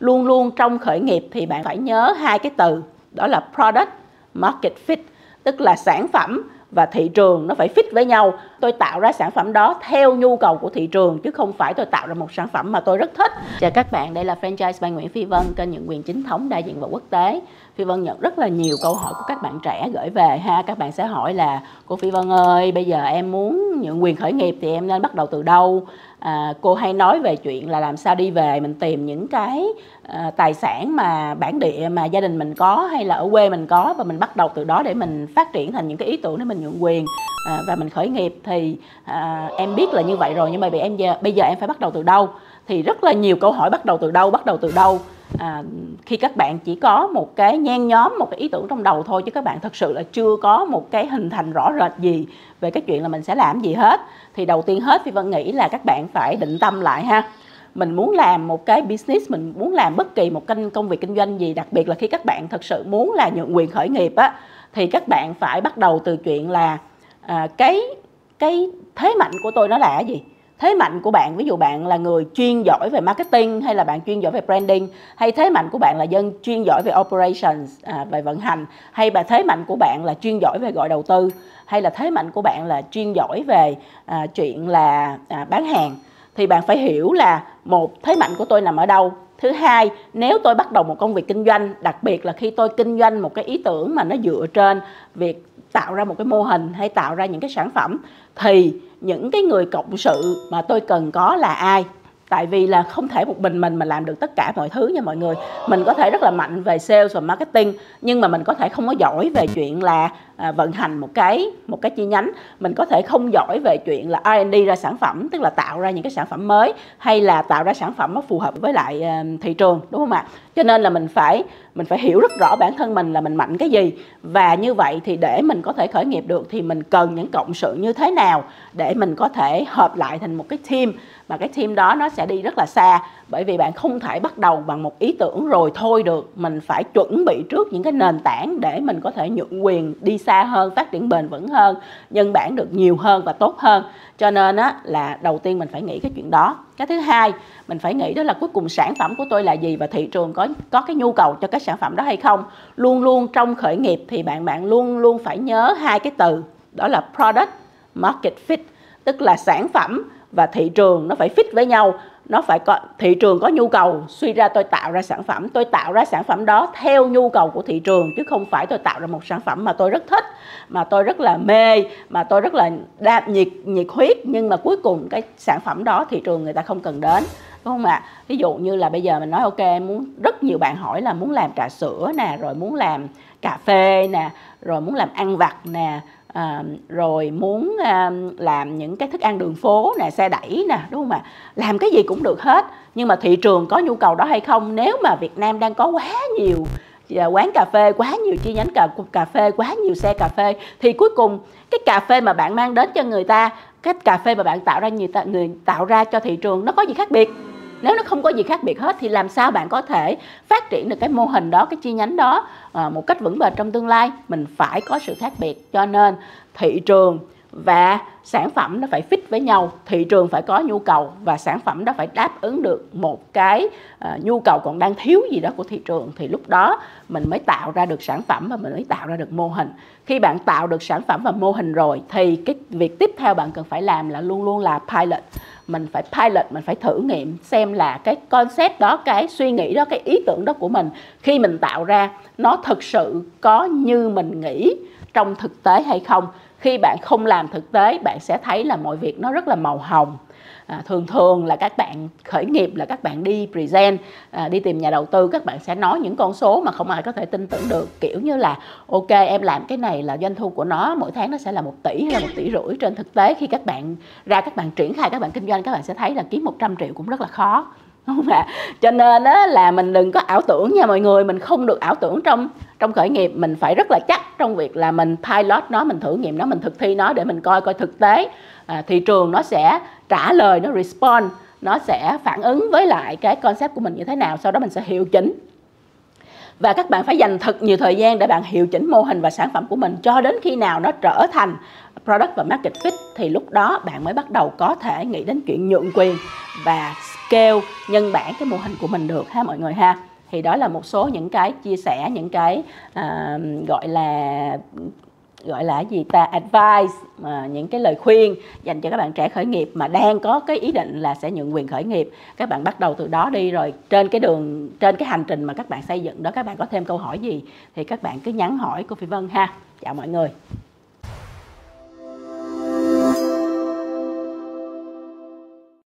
luôn luôn trong khởi nghiệp thì bạn phải nhớ hai cái từ, đó là product, market fit, tức là sản phẩm và thị trường nó phải fit với nhau tôi tạo ra sản phẩm đó theo nhu cầu của thị trường chứ không phải tôi tạo ra một sản phẩm mà tôi rất thích. Chào các bạn đây là franchise by Nguyễn Phi Vân kênh những quyền chính thống đại diện và quốc tế. Phi Vân nhận rất là nhiều câu hỏi của các bạn trẻ gửi về ha. Các bạn sẽ hỏi là cô Phi Vân ơi bây giờ em muốn những quyền khởi nghiệp thì em nên bắt đầu từ đâu? À, cô hay nói về chuyện là làm sao đi về mình tìm những cái à, tài sản mà bản địa mà gia đình mình có hay là ở quê mình có và mình bắt đầu từ đó để mình phát triển thành những cái ý tưởng để mình nhượng quyền à, và mình khởi nghiệp thì à, em biết là như vậy rồi nhưng mà bây em giờ bây giờ em phải bắt đầu từ đâu? Thì rất là nhiều câu hỏi bắt đầu từ đâu bắt đầu từ đâu? À, khi các bạn chỉ có một cái nhen nhóm một cái ý tưởng trong đầu thôi chứ các bạn thật sự là chưa có một cái hình thành rõ rệt gì về cái chuyện là mình sẽ làm gì hết. Thì đầu tiên hết thì vẫn nghĩ là các bạn phải định tâm lại ha. Mình muốn làm một cái business mình muốn làm bất kỳ một kênh công việc kinh doanh gì đặc biệt là khi các bạn thật sự muốn là nhận quyền khởi nghiệp á thì các bạn phải bắt đầu từ chuyện là à, cái cái thế mạnh của tôi nó là cái gì? Thế mạnh của bạn ví dụ bạn là người chuyên giỏi về marketing hay là bạn chuyên giỏi về branding hay thế mạnh của bạn là dân chuyên giỏi về operations à, về vận hành hay là thế mạnh của bạn là chuyên giỏi về gọi đầu tư hay là thế mạnh của bạn là chuyên giỏi về à, chuyện là à, bán hàng thì bạn phải hiểu là một thế mạnh của tôi nằm ở đâu? Thứ hai, nếu tôi bắt đầu một công việc kinh doanh, đặc biệt là khi tôi kinh doanh một cái ý tưởng mà nó dựa trên việc tạo ra một cái mô hình hay tạo ra những cái sản phẩm, thì những cái người cộng sự mà tôi cần có là ai? Tại vì là không thể một mình mình mà làm được tất cả mọi thứ nha mọi người. Mình có thể rất là mạnh về sales và marketing, nhưng mà mình có thể không có giỏi về chuyện là à, vận hành một cái một cái chi nhánh mình có thể không giỏi về chuyện là R&D ra sản phẩm tức là tạo ra những cái sản phẩm mới hay là tạo ra sản phẩm nó phù hợp với lại à, thị trường đúng không ạ? Cho nên là mình phải mình phải hiểu rất rõ bản thân mình là mình mạnh cái gì. Và như vậy thì để mình có thể khởi nghiệp được thì mình cần những cộng sự như thế nào để mình có thể hợp lại thành một cái team. Mà cái team đó nó sẽ đi rất là xa bởi vì bạn không thể bắt đầu bằng một ý tưởng rồi thôi được. Mình phải chuẩn bị trước những cái nền tảng để mình có thể nhượng quyền đi xa hơn, phát triển bền vững hơn, nhân bản được nhiều hơn và tốt hơn. Cho nên á, là đầu tiên mình phải nghĩ cái chuyện đó. Cái thứ hai, mình phải nghĩ đó là cuối cùng sản phẩm của tôi là gì và thị trường có có cái nhu cầu cho cái sản phẩm đó hay không. Luôn luôn trong khởi nghiệp thì bạn bạn luôn luôn phải nhớ hai cái từ, đó là product, market fit, tức là sản phẩm và thị trường nó phải fit với nhau nó phải có thị trường có nhu cầu suy ra tôi tạo ra sản phẩm. Tôi tạo ra sản phẩm đó theo nhu cầu của thị trường chứ không phải tôi tạo ra một sản phẩm mà tôi rất thích mà tôi rất là mê mà tôi rất là đa, nhiệt nhiệt huyết. Nhưng mà cuối cùng cái sản phẩm đó thị trường người ta không cần đến đúng không ạ? Ví dụ như là bây giờ mình nói ok muốn rất nhiều bạn hỏi là muốn làm trà sữa nè rồi muốn làm cà phê nè rồi muốn làm ăn vặt nè à, rồi muốn à, làm những cái thức ăn đường phố nè xe đẩy nè đúng không ạ? Làm cái gì cũng được hết. Nhưng mà thị trường có nhu cầu đó hay không? Nếu mà Việt Nam đang có quá nhiều à, quán cà phê quá nhiều chi nhánh cà cà phê quá nhiều xe cà phê thì cuối cùng cái cà phê mà bạn mang đến cho người ta cái cà phê mà bạn tạo ra người ta người tạo ra cho thị trường nó có gì khác biệt? Nếu nó không có gì khác biệt hết thì làm sao bạn có thể phát triển được cái mô hình đó cái chi nhánh đó à, một cách vững bền trong tương lai? Mình phải có sự khác biệt. Cho nên thị trường và sản phẩm nó phải fit với nhau. Thị trường phải có nhu cầu và sản phẩm đó phải đáp ứng được một cái uh, nhu cầu còn đang thiếu gì đó của thị trường. Thì lúc đó mình mới tạo ra được sản phẩm và mình mới tạo ra được mô hình. Khi bạn tạo được sản phẩm và mô hình rồi thì cái việc tiếp theo bạn cần phải làm là luôn luôn là pilot mình phải pilot, mình phải thử nghiệm xem là cái concept đó, cái suy nghĩ đó, cái ý tưởng đó của mình khi mình tạo ra, nó thực sự có như mình nghĩ trong thực tế hay không. Khi bạn không làm thực tế, bạn sẽ thấy là mọi việc nó rất là màu hồng à, thường thường là các bạn khởi nghiệp là các bạn đi present à, đi tìm nhà đầu tư các bạn sẽ nói những con số mà không ai có thể tin tưởng được. Kiểu như là ok em làm cái này là doanh thu của nó mỗi tháng nó sẽ là một tỷ hay là một tỷ rưỡi trên thực tế. Khi các bạn ra các bạn triển khai các bạn kinh doanh các bạn sẽ thấy là kiếm 100 triệu cũng rất là khó không ạ. Cho nên á, là mình đừng có ảo tưởng nha mọi người. Mình không được ảo tưởng trong trong khởi nghiệp. Mình phải rất là chắc trong việc là mình pilot nó mình thử nghiệm nó mình thực thi nó để mình coi coi thực tế. À, thị trường nó sẽ trả lời nó respond nó sẽ phản ứng với lại cái concept của mình như thế nào sau đó mình sẽ hiệu chỉnh. Và các bạn phải dành thật nhiều thời gian để bạn hiệu chỉnh mô hình và sản phẩm của mình cho đến khi nào nó trở thành product và market fit thì lúc đó bạn mới bắt đầu có thể nghĩ đến chuyện nhượng quyền và scale nhân bản cái mô hình của mình được ha mọi người ha. Thì đó là một số những cái chia sẻ những cái uh, gọi là gọi là gì ta advice mà những cái lời khuyên dành cho các bạn trẻ khởi nghiệp mà đang có cái ý định là sẽ nhượng quyền khởi nghiệp. Các bạn bắt đầu từ đó đi rồi trên cái đường trên cái hành trình mà các bạn xây dựng đó các bạn có thêm câu hỏi gì thì các bạn cứ nhắn hỏi cô Phi Vân ha. Chào mọi người.